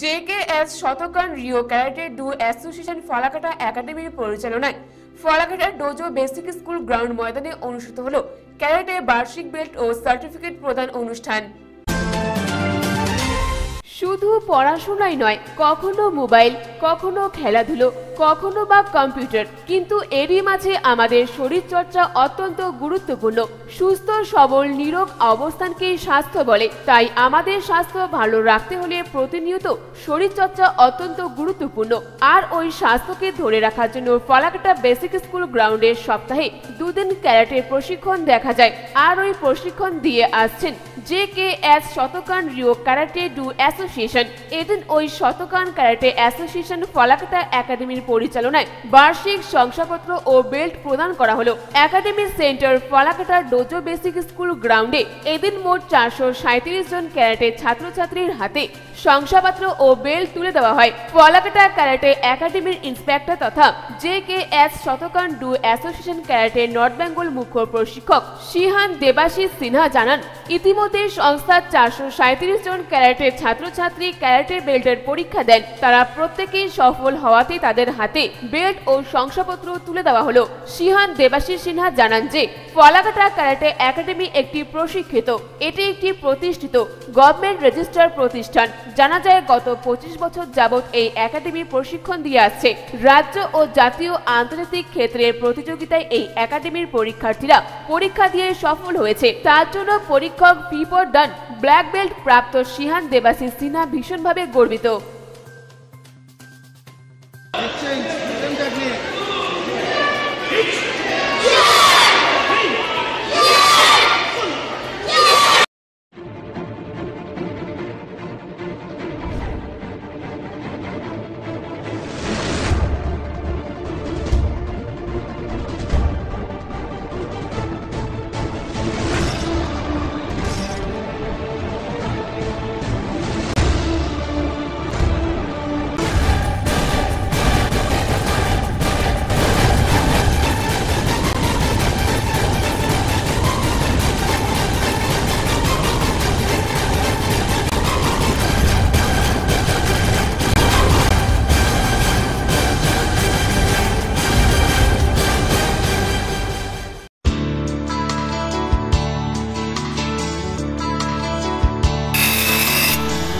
JKS Shotokan ryu karate do association Falakata একাডেমির পরিচালনায়। Falakata dojo basic school ground ময়দানে অনুষ্ঠিত হল। ক্যারাটে বার্ষিক বেল্ট ও সার্টিফিকেট প্রদান অনুষ্ঠান। শুধু পড়াশোনাই নয়, কখনো মোবাইল, কখনো খেলাধুলো কখনো বা কম্পিউটার, কিন্তু এরই মাঝে আমাদের শরীরচর্চা অত্যন্ত গুরুত্বপূর্ণ। সুস্থ, সবল নিরোগ অবস্থানকেই স্বাস্থ্য বলে। তাই আমাদের স্বাস্থ্য ভালো রাখতে হলে প্রতিনিয়ত শরীরচর্চা অত্যন্ত গুরুত্বপূর্ণ। আর ওই স্বাস্থ্যকে ধরে রাখার জন্য ফলাকাটা বেসিক স্কুল গ্রাউন্ডের সপ্তাহে দুদিন ক্যারাটের প্রশিক্ষণ দেখা যায়। আর ওই প্রশিক্ষণ দিয়ে আসছেন J K S Shotokan ryu karate do association. এদিন ওই শতকান ক্যারাটে অ্যাসোসিয়েশন ফলাকাটা একাডেমির পরিচালনায় বার্ষিক শংসাপত্র ও বেল্ট প্রদান করা হলো। Academy centre Falakata dojo basic school গ্রাউন্ডে এদিন মোট চারশো সাঁত্রিশ জন ক্যারাটে ছাত্রছাত্রীর হাতে শংসাপত্র ও বেল্ট তুলে দেওয়া হয়। ফলাকাটা ক্যারাটে একাডেমির ইন্সপেক্টর তথা J K S Shotokan do association karate north Bengal মুখ্য প্রশিক্ষক শিহান দেবাশিস সিনহা জানান, ইতিমধ্যে সংস্থার চারশো সাঁত্রিশ জন ক্যারাটে ছাত্রছাত্রী ক্যারাটে বেল্টের পরীক্ষা দেন। তারা প্রত্যেকেই সফল হওয়াতে তাদের হাতে বেল্ট ও শংসাপত্র তুলে দেওয়া হলো। সিহান দেবাশিস সিনহা জানান যে, ফলাকাটা ক্যারাটে একাডেমি একটি প্রশিক্ষিত, এটি একটি প্রতিষ্ঠিত গভর্নমেন্ট রেজিস্টার প্রতিষ্ঠান। জানা যায়, গত পঁচিশ বছর যাবৎ এই একাডেমি প্রশিক্ষণ দিয়ে আসছে। রাজ্য ও জাতীয় আন্তর্জাতিক ক্ষেত্রের প্রতিযোগিতায় এই একাডেমির পরীক্ষার্থীরা পরীক্ষা দিয়ে সফল হয়েছে। তার জন্য পরীক্ষক পিপর ডান, ব্ল্যাক বেল্ট প্রাপ্ত সিহান দেবাশিস সিনহা ভীষণভাবে গর্বিত। Davi.